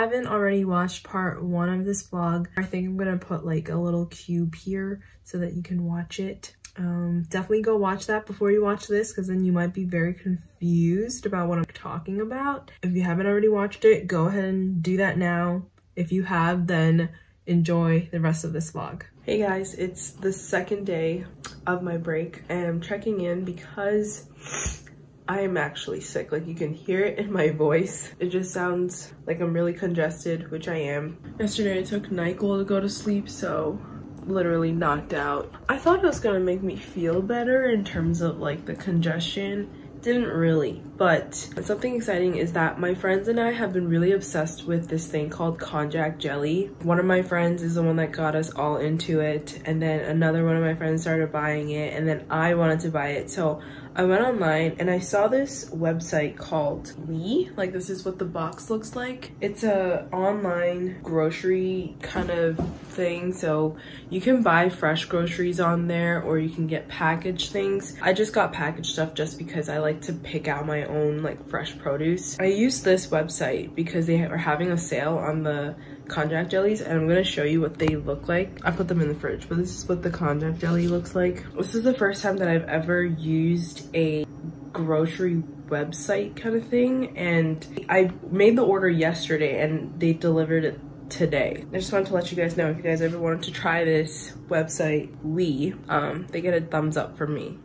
haven't already watched part one of this vlog, I think I'm gonna put like a little cube here so that you can watch it. Um, definitely go watch that before you watch this because then you might be very confused about what I'm talking about. If you haven't already watched it, go ahead and do that now. If you have, then enjoy the rest of this vlog. Hey guys, it's the second day of my break and I'm checking in because I am actually sick. Like you can hear it in my voice. It just sounds like I'm really congested, which I am. Yesterday I took NyQuil to go to sleep, so literally knocked out. I thought it was gonna make me feel better in terms of like the congestion didn't really but something exciting is that my friends and i have been really obsessed with this thing called konjac jelly one of my friends is the one that got us all into it and then another one of my friends started buying it and then i wanted to buy it so I went online and I saw this website called Lee. Like this is what the box looks like. It's a online grocery kind of thing. So you can buy fresh groceries on there or you can get packaged things. I just got packaged stuff just because I like to pick out my own like fresh produce. I used this website because they are having a sale on the konjac jellies and I'm gonna show you what they look like. I put them in the fridge, but this is what the konjac jelly looks like. This is the first time that I've ever used a grocery website kind of thing and I made the order yesterday and they delivered it today. I just wanted to let you guys know if you guys ever wanted to try this website, Weee, um, they get a thumbs up from me.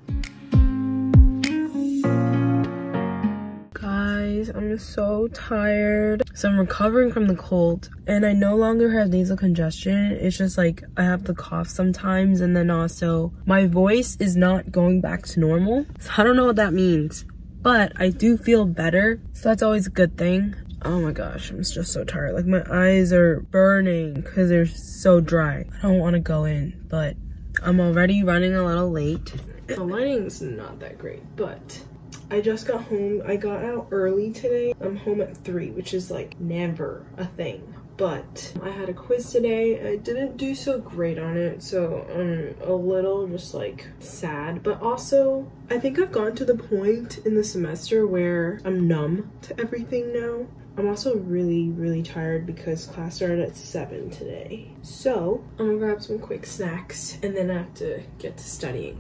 I'm just so tired. So I'm recovering from the cold and I no longer have nasal congestion. It's just like I have the cough sometimes and then also my voice is not going back to normal. So I don't know what that means, but I do feel better. So that's always a good thing. Oh my gosh, I'm just so tired. Like my eyes are burning because they're so dry. I don't want to go in, but I'm already running a little late. The lighting's not that great, but I just got home. I got out early today. I'm home at 3, which is like never a thing. But I had a quiz today. I didn't do so great on it, so I'm a little just like sad. But also, I think I've gotten to the point in the semester where I'm numb to everything now. I'm also really, really tired because class started at 7 today. So, I'm gonna grab some quick snacks and then I have to get to studying.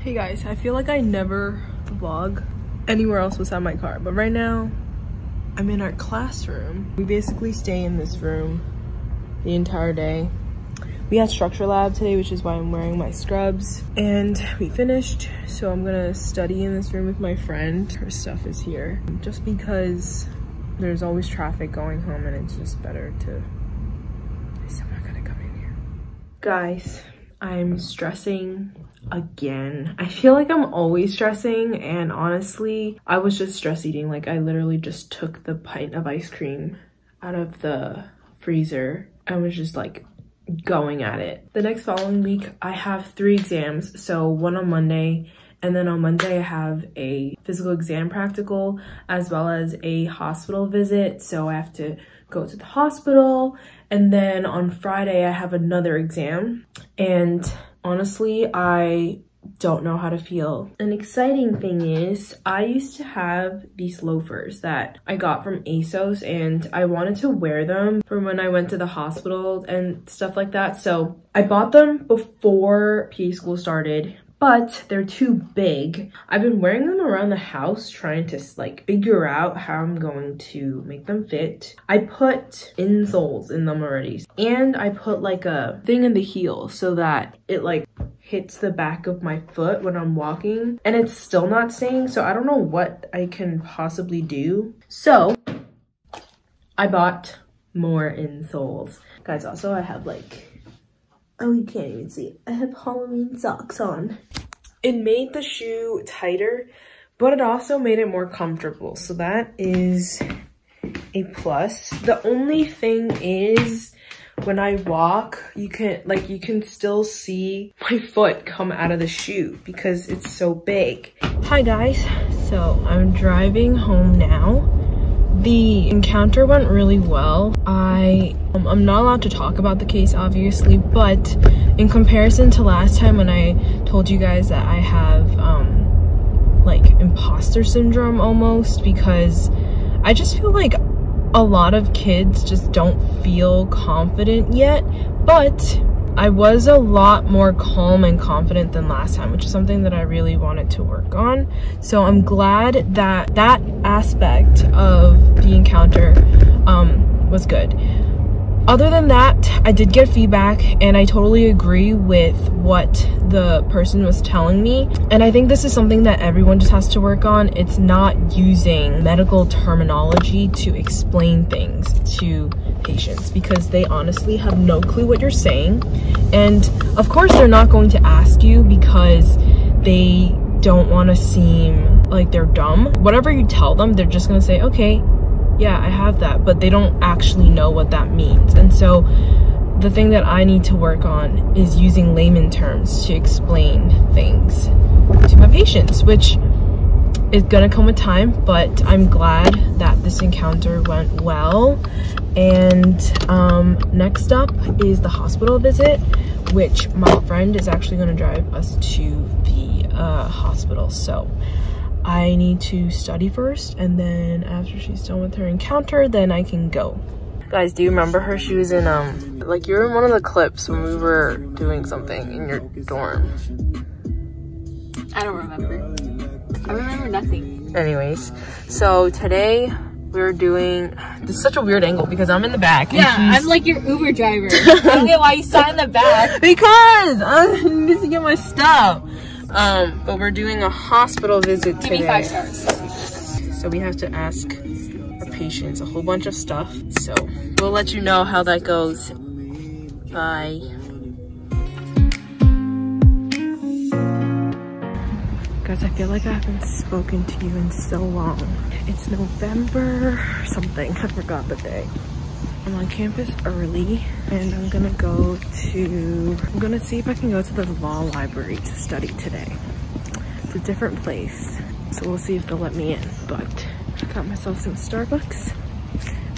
Hey guys, I feel like I never vlog anywhere else beside my car. But right now, I'm in our classroom. We basically stay in this room the entire day. We had structure lab today, which is why I'm wearing my scrubs. And we finished, so I'm gonna study in this room with my friend. Her stuff is here. Just because there's always traffic going home and it's just better to, someone gonna come in here. Guys, I'm stressing again. I feel like I'm always stressing and honestly, I was just stress eating. Like I literally just took the pint of ice cream out of the freezer and was just like going at it. The next following week, I have three exams. So one on Monday and then on Monday, I have a physical exam practical as well as a hospital visit. So I have to go to the hospital. And then on Friday, I have another exam. And honestly, I don't know how to feel. An exciting thing is I used to have these loafers that I got from ASOS and I wanted to wear them from when I went to the hospital and stuff like that. So I bought them before PA school started but they're too big. I've been wearing them around the house trying to like figure out how I'm going to make them fit. I put insoles in them already and I put like a thing in the heel so that it like hits the back of my foot when I'm walking and it's still not staying so I don't know what I can possibly do. So I bought more insoles. Guys also I have like Oh, you can't even see. I have Halloween socks on. It made the shoe tighter, but it also made it more comfortable. So that is a plus. The only thing is when I walk, you can like you can still see my foot come out of the shoe because it's so big. Hi guys, so I'm driving home now. The encounter went really well. I, um, I'm not allowed to talk about the case, obviously, but in comparison to last time when I told you guys that I have, um, like, imposter syndrome almost, because I just feel like a lot of kids just don't feel confident yet, but I was a lot more calm and confident than last time, which is something that I really wanted to work on. So I'm glad that that aspect of the encounter um, was good. Other than that, I did get feedback and I totally agree with what the person was telling me. And I think this is something that everyone just has to work on. It's not using medical terminology to explain things to patients because they honestly have no clue what you're saying. And of course, they're not going to ask you because they don't want to seem like they're dumb. Whatever you tell them, they're just going to say, okay, yeah, I have that, but they don't actually know what that means. And so the thing that I need to work on is using layman terms to explain things to my patients, which is gonna come with time, but I'm glad that this encounter went well. And um, next up is the hospital visit, which my friend is actually gonna drive us to the uh, hospital. So I need to study first and then after she's done with her encounter, then I can go. Guys, do you remember her? She was in, um, like you were in one of the clips when we were doing something in your dorm. I don't remember. I remember nothing. Anyways, so today we're doing, this is such a weird angle because I'm in the back. Yeah, I'm like your Uber driver. I don't get why you sat in the back. Because I need to get my stuff. Um, but we're doing a hospital visit Give today. me five stars. So we have to ask our patients a whole bunch of stuff. So we'll let you know how that goes. Bye. Guys, I feel like I haven't spoken to you in so long. It's November something. I forgot the day. I'm on campus early and I'm gonna go to, I'm gonna see if I can go to the law library to study today. It's a different place, so we'll see if they'll let me in. But I got myself some Starbucks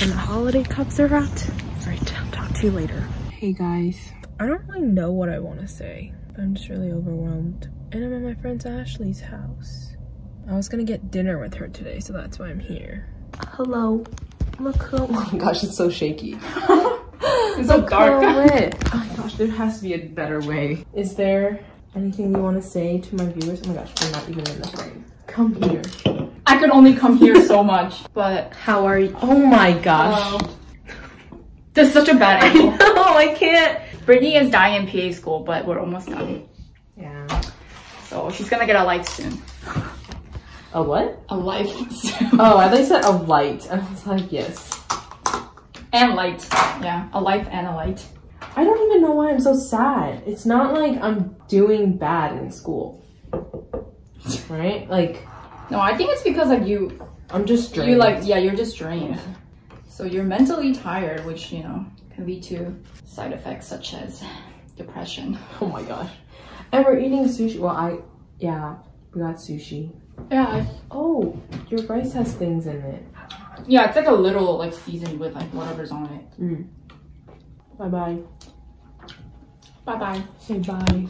and the holiday cups are out. All right, I'll talk to you later. Hey guys, I don't really know what I wanna say. I'm just really overwhelmed. And I'm at my friend Ashley's house. I was gonna get dinner with her today, so that's why I'm here. Hello. Look who, oh my gosh, it's so shaky. It's so dark. Oh my gosh, there has to be a better way. Is there anything you want to say to my viewers? Oh my gosh, we're not even in the frame. Come here. I could only come here so much, but How are you? Oh my gosh. This is such a bad angle. no, I can't. Brittany is dying in PA school, but we're almost done. Yeah. So she's gonna get a life soon. A what? A life soon. Oh, I thought you said a light. And I was like, yes. And light. Yeah, a life and a light. I don't even know why I'm so sad. It's not like I'm doing bad in school. Right? Like, No, I think it's because like you, I'm just drained. you like, yeah, you're just drained. So you're mentally tired, which, you know, can lead to side effects such as depression. Oh my gosh. And we're eating sushi. Well, I, yeah, we got sushi. Yeah, Oh, your rice has things in it. yeah, it's like a little like seasoned with like whatever's on it. Mm. Bye bye. Bye bye. Say bye.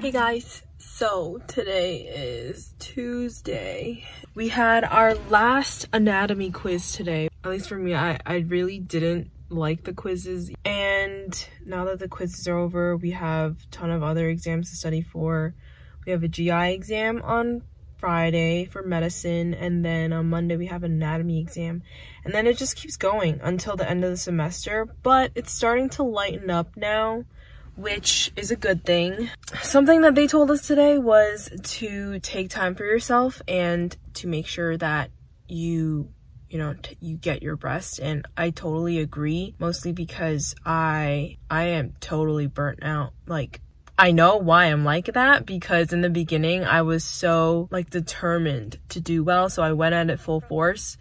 Hey guys, so today is Tuesday. We had our last anatomy quiz today. At least for me, I, I really didn't like the quizzes. And now that the quizzes are over, we have a ton of other exams to study for. We have a GI exam on Friday for medicine, and then on Monday we have an anatomy exam. And then it just keeps going until the end of the semester, but it's starting to lighten up now, which is a good thing. Something that they told us today was to take time for yourself and to make sure that you you know you get your rest and i totally agree mostly because i i am totally burnt out. Like I know why I'm like that because in the beginning I was so like determined to do well so I went at it full force.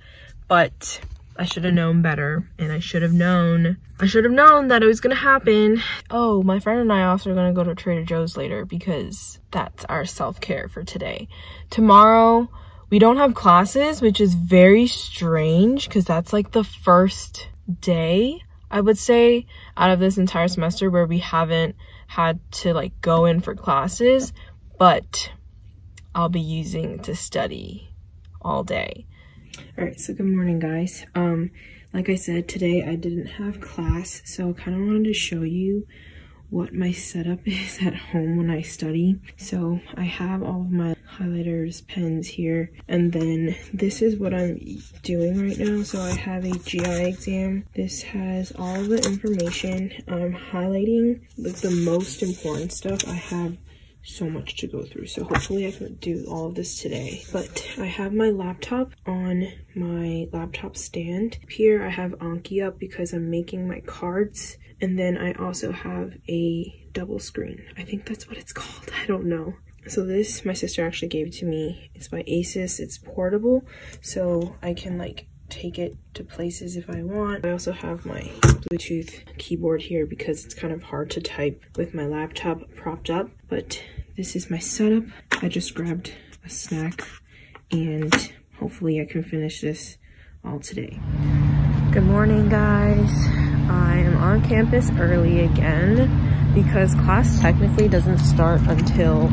But I should have known better and I should have known I should have known that it was gonna happen oh my friend and I also are gonna go to Trader Joe's later because that's our self-care for today tomorrow we don't have classes which is very strange because that's like the first day I would say out of this entire semester where we haven't had to like go in for classes, but I'll be using to study all day. All right, so good morning guys. Um, like I said, today I didn't have class, so I kind of wanted to show you what my setup is at home when I study. So I have all of my highlighters, pens here, and then this is what I'm doing right now. So I have a GI exam. This has all the information. I'm highlighting like the most important stuff. I have so much to go through so hopefully i can do all of this today but i have my laptop on my laptop stand here i have anki up because i'm making my cards and then I also have a double screen. I think that's what it's called. I don't know. So this, my sister actually gave to me. It's by Asus. It's portable, so I can like take it to places if I want. I also have my Bluetooth keyboard here because it's kind of hard to type with my laptop propped up. But this is my setup. I just grabbed a snack and hopefully I can finish this all today. Good morning, guys. I am on campus early again because class technically doesn't start until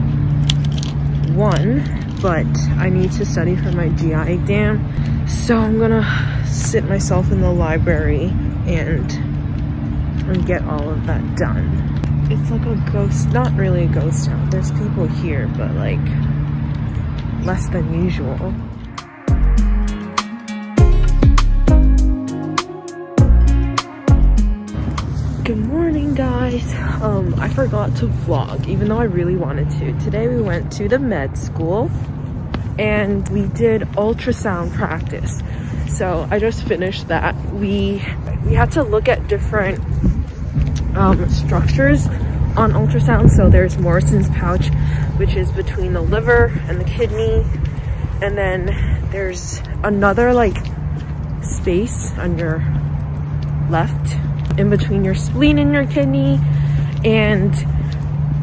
1, but I need to study for my GI exam. So I'm gonna sit myself in the library and, and get all of that done. It's like a ghost, not really a ghost town. There's people here, but like less than usual. Good morning guys. Um, I forgot to vlog even though I really wanted to. Today we went to the med school and we did ultrasound practice. So I just finished that. We we had to look at different um, structures on ultrasound. So there's Morrison's pouch, which is between the liver and the kidney. And then there's another like space on your left in between your spleen and your kidney. And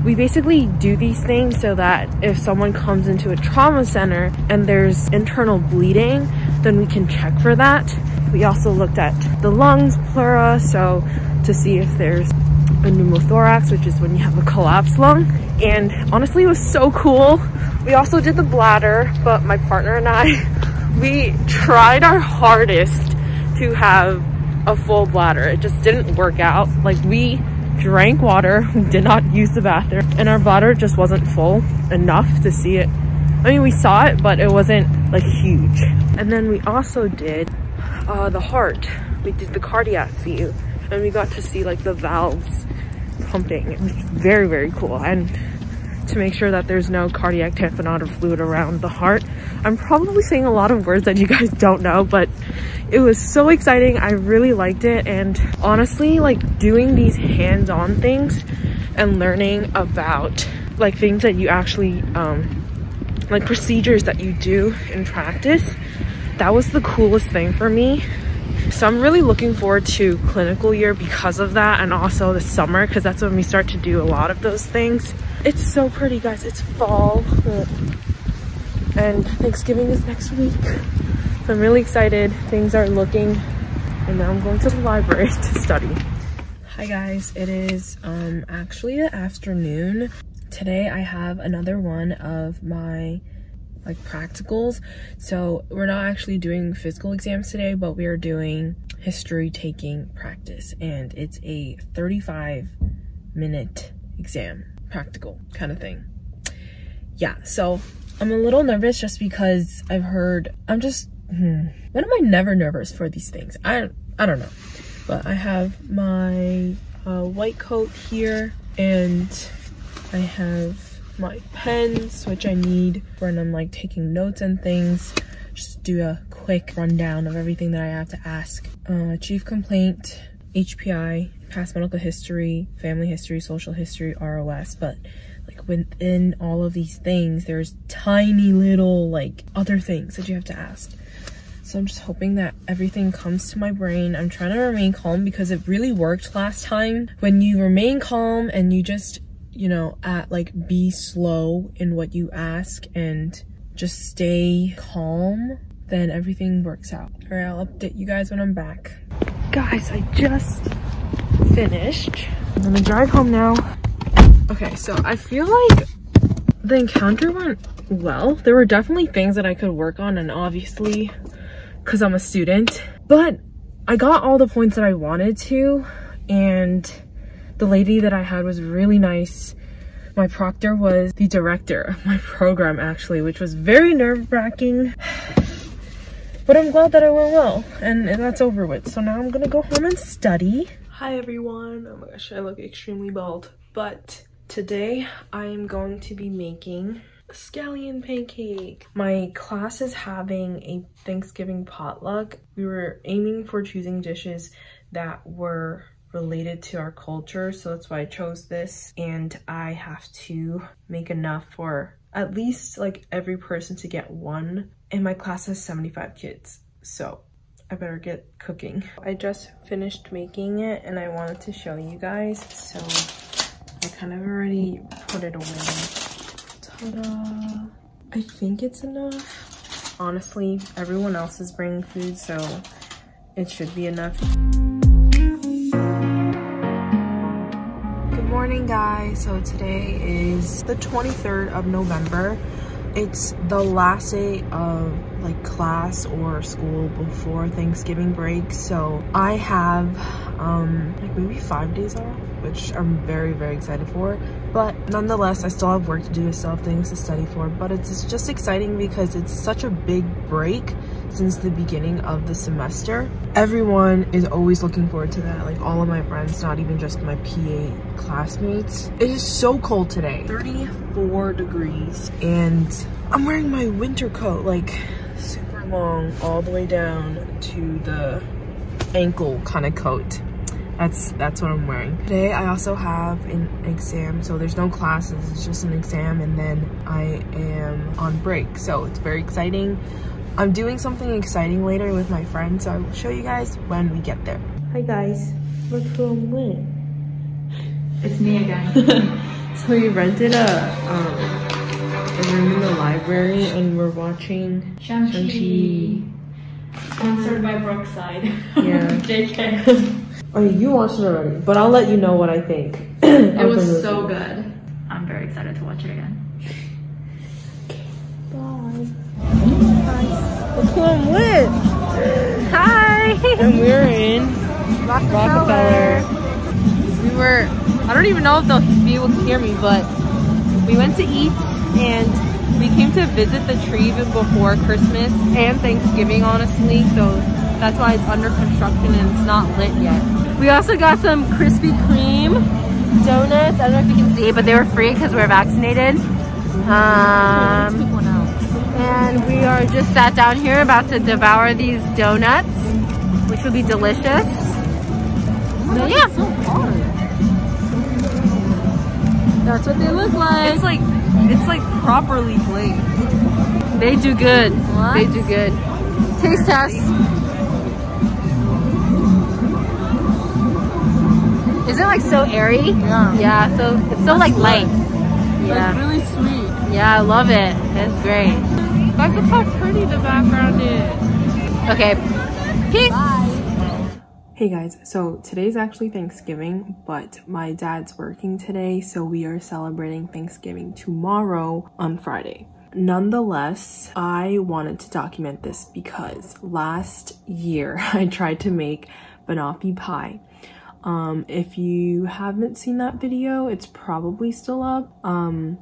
we basically do these things so that if someone comes into a trauma center and there's internal bleeding, then we can check for that. We also looked at the lungs, pleura, so to see if there's a pneumothorax, which is when you have a collapsed lung. And honestly, it was so cool. We also did the bladder, but my partner and I, we tried our hardest to have a full bladder. It just didn't work out. Like we drank water, we did not use the bathroom, and our bladder just wasn't full enough to see it. I mean, we saw it, but it wasn't like huge. And then we also did uh, the heart. We did the cardiac view and we got to see like the valves pumping. It was very, very cool. And to make sure that there's no cardiac tamponade or fluid around the heart. I'm probably saying a lot of words that you guys don't know, but it was so exciting. I really liked it. And honestly, like doing these hands-on things and learning about like things that you actually, um, like procedures that you do in practice, that was the coolest thing for me. So I'm really looking forward to clinical year because of that and also the summer because that's when we start to do a lot of those things. It's so pretty guys, it's fall and Thanksgiving is next week. So I'm really excited. Things are looking and now I'm going to the library to study. Hi guys, it is um, actually the afternoon. Today I have another one of my like practicals. So we're not actually doing physical exams today, but we are doing history taking practice and it's a 35 minute exam, practical kind of thing. Yeah, so I'm a little nervous just because I've heard, I'm just, hmm, when am I never nervous for these things? I, I don't know, but I have my uh, white coat here and I have my pens, which I need when I'm like taking notes and things. Just do a quick rundown of everything that I have to ask. Uh, chief complaint, HPI, past medical history, family history, social history, ROS, but like within all of these things, there's tiny little like other things that you have to ask. So I'm just hoping that everything comes to my brain. I'm trying to remain calm because it really worked last time. When you remain calm and you just you know, at like be slow in what you ask and just stay calm, then everything works out. All right, I'll update you guys when I'm back. Guys, I just finished. I'm gonna drive home now. Okay, so I feel like the encounter went well. There were definitely things that I could work on and obviously because I'm a student, but I got all the points that I wanted to and the lady that I had was really nice. My proctor was the director of my program actually, which was very nerve wracking. But I'm glad that I went well and that's over with. So now I'm gonna go home and study. Hi everyone. Oh my gosh, I look extremely bald. But today I am going to be making a scallion pancake. My class is having a Thanksgiving potluck. We were aiming for choosing dishes that were related to our culture so that's why I chose this and I have to make enough for at least like every person to get one and my class has 75 kids so I better get cooking. I just finished making it and I wanted to show you guys so I kind of already put it away. Ta-da! I think it's enough. Honestly, everyone else is bringing food so it should be enough. Morning guys. So today is the 23rd of november. It's the last day of like class or school before thanksgiving break. So i have um like maybe five days off which i'm very very excited for. But nonetheless i still have work to do i still have things to study for. But it's just exciting because it's such a big break since the beginning of the semester. Everyone is always looking forward to that. Like all of my friends, not even just my PA classmates. It is so cold today, 34 degrees. And I'm wearing my winter coat, like super long all the way down to the ankle kind of coat that's that's what i'm wearing today i also have an exam so there's no classes it's just an exam and then i am on break so it's very exciting I'm doing something exciting later with my friends, so I will show you guys when we get there. Hi guys, look who I'm with. It's me again. so we rented a, um, a room in the library and we're watching Shang-Chi. Sponsored by Brookside. Yeah. JK. oh, you watched it already, but I'll let you know what I think. it was so good. I'm very excited to watch it again. Look who I'm with. Hi. And we're in Rockefeller. Rockefeller. We were, I don't even know if they'll be able to hear me, but we went to eat and we came to visit the tree even before Christmas and Thanksgiving, honestly. So that's why it's under construction and it's not lit yet. We also got some Krispy Kreme donuts. I don't know if you can see, but they were free because we're vaccinated. Um, and we are just sat down here about to devour these donuts, which will be delicious. Oh, yeah. So That's what they look like. It's like it's like properly glazed. They do good. What? They do good. Taste test. Is it like so airy? Yeah. Yeah, so it's so like light. Yeah. It's really sweet. Yeah, I love it. It's great. How pretty the background is. Okay. Peace. Bye. Hey guys, so today's actually Thanksgiving, but my dad's working today, so we are celebrating Thanksgiving tomorrow on Friday. Nonetheless, I wanted to document this because last year I tried to make banoffee pie. Um, if you haven't seen that video, it's probably still up. Um,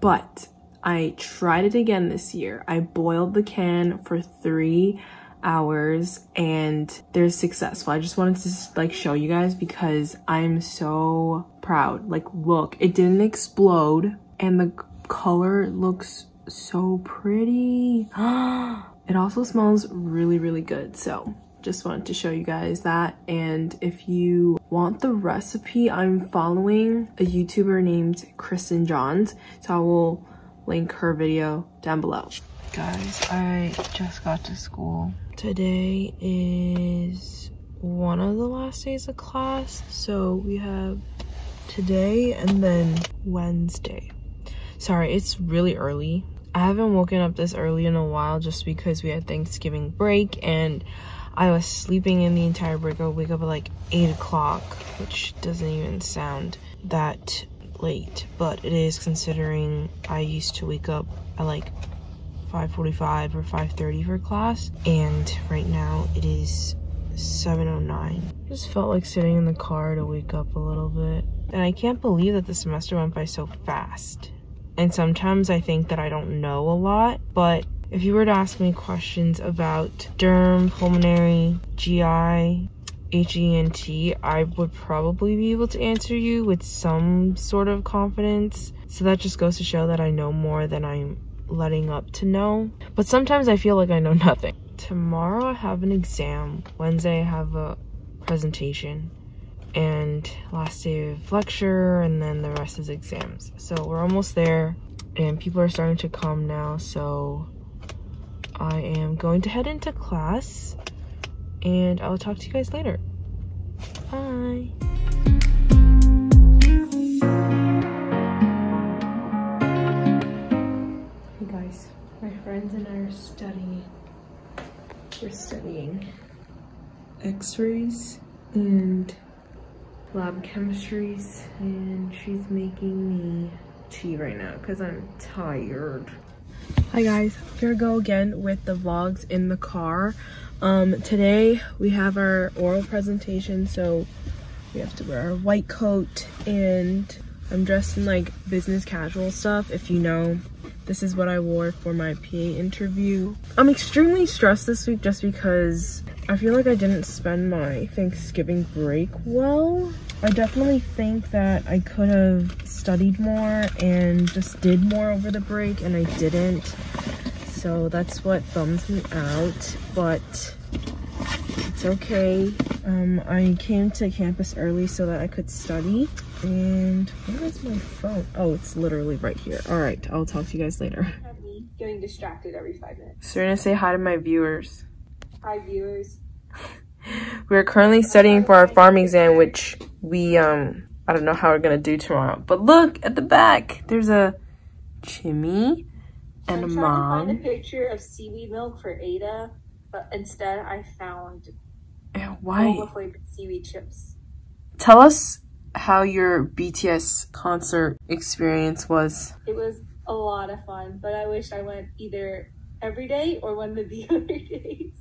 but I tried it again this year. I boiled the can for three hours and they're successful. I just wanted to like show you guys because I'm so proud. Like look, it didn't explode and the color looks so pretty. it also smells really, really good. So just wanted to show you guys that and if you want the recipe i'm following a youtuber named kristen johns so i will link her video down below. Guys, I just got to school. Today is one of the last days of class. So we have today and then Wednesday. Sorry, it's really early. I haven't woken up this early in a while just because we had Thanksgiving break and I was sleeping in the entire break. I wake up at like 8 o'clock, which doesn't even sound that late, but it is considering I used to wake up at like 5.45 or 5.30 for class, and right now it is 7.09. Just felt like sitting in the car to wake up a little bit. And I can't believe that the semester went by so fast. And sometimes I think that I don't know a lot, but if you were to ask me questions about derm, pulmonary, GI, HENT, I would probably be able to answer you with some sort of confidence. So that just goes to show that I know more than I'm letting up to know. But sometimes I feel like I know nothing. Tomorrow I have an exam. Wednesday I have a presentation. And last day of lecture and then the rest is exams. So we're almost there and people are starting to come now. So I am going to head into class and I'll talk to you guys later. Bye. Hey guys, my friends and I are studying. We're studying x-rays and lab chemistries and she's making me tea right now because I'm tired. Hi guys, here we go again with the vlogs in the car. Um, today we have our oral presentation, so we have to wear our white coat and I'm dressed in like business casual stuff. If you know, this is what I wore for my PA interview. I'm extremely stressed this week just because I feel like I didn't spend my Thanksgiving break well. I definitely think that I could have studied more and just did more over the break and I didn't. So that's what bums me out, but it's okay. Um, I came to campus early so that I could study. And where is my phone? Oh, it's literally right here. All right, I'll talk to you guys later. getting distracted every five minutes. Serena, say hi to my viewers. Hi, viewers. We're currently studying for our pharm exam, which we, um, I don't know how we're gonna do tomorrow. But look at the back. There's a Jimmy and I'm a trying to find a picture of seaweed milk for Ada, but instead I found Why? seaweed chips. Tell us how your BTS concert experience was. It was a lot of fun, but I wish I went either every day or one of the other days.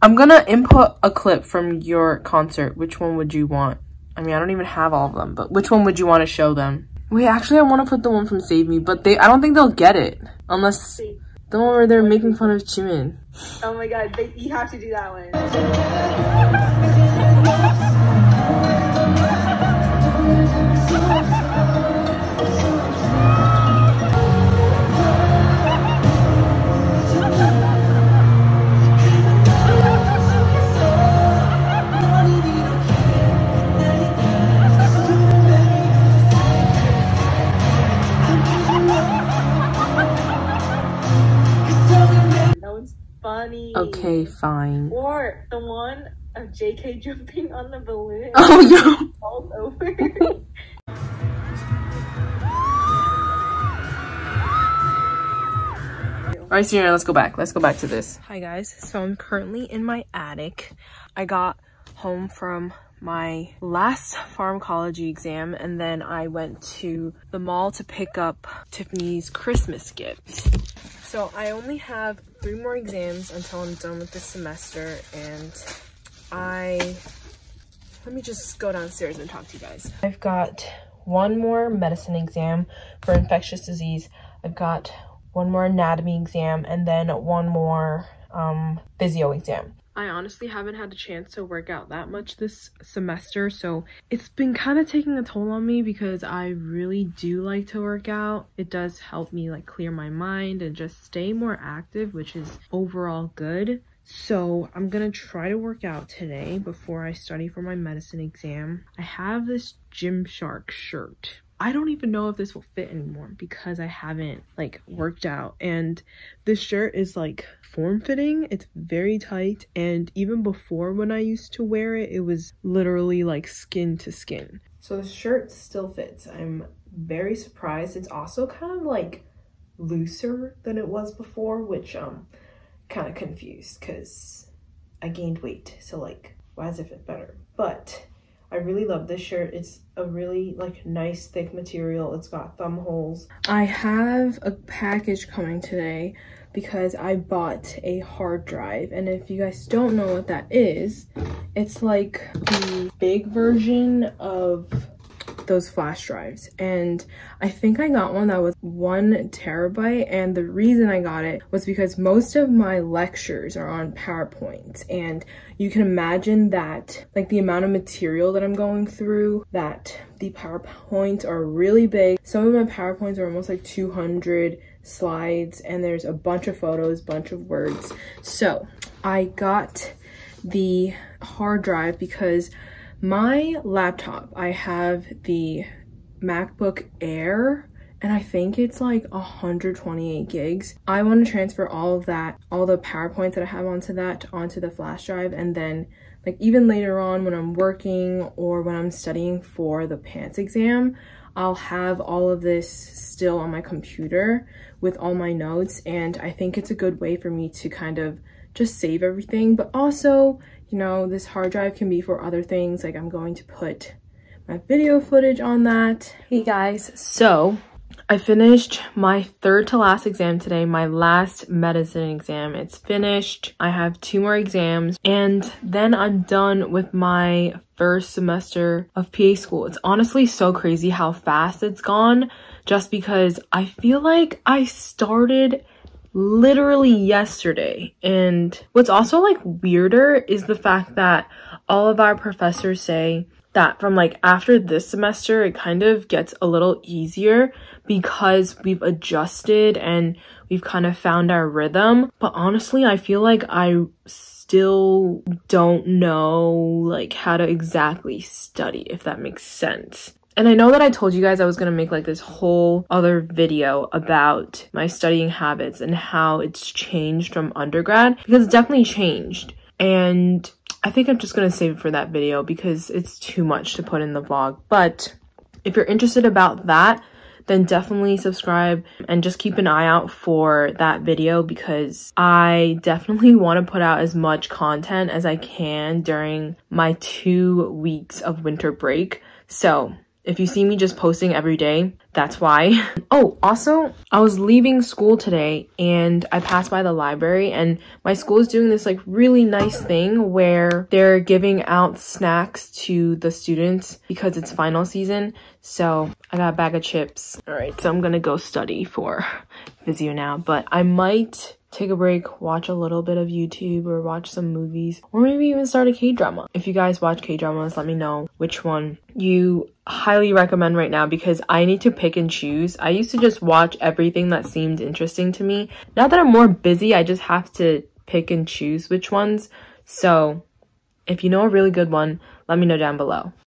I'm gonna input a clip from your concert. Which one would you want? I mean, I don't even have all of them, but which one would you want to show them? Wait, actually, I want to put the one from Save Me, but they I don't think they'll get it unless See. the one where they're making fun of Jimin. Oh my god, they, you have to do that one. Okay, fine. Or the one of JK jumping on the balloon and Oh no. falls over. All right, Serena, let's go back. Let's go back to this. Hi guys. So I'm currently in my attic. I got home from my last pharmacology exam and then I went to the mall to pick up Tiffany's Christmas gift. So I only have three more exams until I'm done with this semester and I let me just go downstairs and talk to you guys. I've got one more medicine exam for infectious disease. I've got one more anatomy exam, and then one more um, physio exam. I honestly haven't had a chance to work out that much this semester, so it's been kind of taking a toll on me because I really do like to work out. It does help me like clear my mind and just stay more active, which is overall good. So I'm gonna try to work out today before I study for my medicine exam. I have this Gymshark shirt. I don't even know if this will fit anymore because I haven't like worked out and this shirt is like form fitting. It's very tight and even before when I used to wear it, it was literally like skin to skin. So the shirt still fits. I'm very surprised. It's also kind of like looser than it was before, which um kind of confused because I gained weight. So like, why does it fit better? But I really love this shirt. It's a really like nice thick material. It's got thumb holes. I have a package coming today because I bought a hard drive. And if you guys don't know what that is, it's like the big version of those flash drives and I think I got one that was one terabyte and the reason I got it was because most of my lectures are on PowerPoint and you can imagine that like the amount of material that I'm going through that the PowerPoints are really big. Some of my PowerPoints are almost like 200 slides and there's a bunch of photos, bunch of words. So I got the hard drive because my laptop, I have the MacBook Air and I think it's like 128 gigs. I want to transfer all of that, all the PowerPoints that I have onto that onto the flash drive and then like even later on when I'm working or when I'm studying for the PANCE exam, I'll have all of this still on my computer with all my notes and I think it's a good way for me to kind of just save everything but also you know, this hard drive can be for other things. Like I'm going to put my video footage on that. Hey guys, so I finished my third to last exam today, my last medicine exam. It's finished. I have two more exams and then I'm done with my first semester of PA school. It's honestly so crazy how fast it's gone just because I feel like I started literally yesterday. And what's also like weirder is the fact that all of our professors say that from like after this semester, it kind of gets a little easier because we've adjusted and we've kind of found our rhythm. But honestly, I feel like I still don't know like how to exactly study, if that makes sense. And I know that I told you guys I was going to make like this whole other video about my studying habits and how it's changed from undergrad because it's definitely changed. And I think I'm just going to save it for that video because it's too much to put in the vlog. But if you're interested about that, then definitely subscribe and just keep an eye out for that video because I definitely want to put out as much content as I can during my two weeks of winter break. So if you see me just posting every day, that's why. oh, also, I was leaving school today and I passed by the library and my school is doing this like really nice thing where they're giving out snacks to the students because it's final season. So I got a bag of chips. All right, so I'm gonna go study for physio now, but I might take a break, watch a little bit of YouTube or watch some movies, or maybe even start a K-drama. If you guys watch K-dramas, let me know which one you highly recommend right now because I need to pick and choose. I used to just watch everything that seemed interesting to me. Now that I'm more busy, I just have to pick and choose which ones. So if you know a really good one, let me know down below.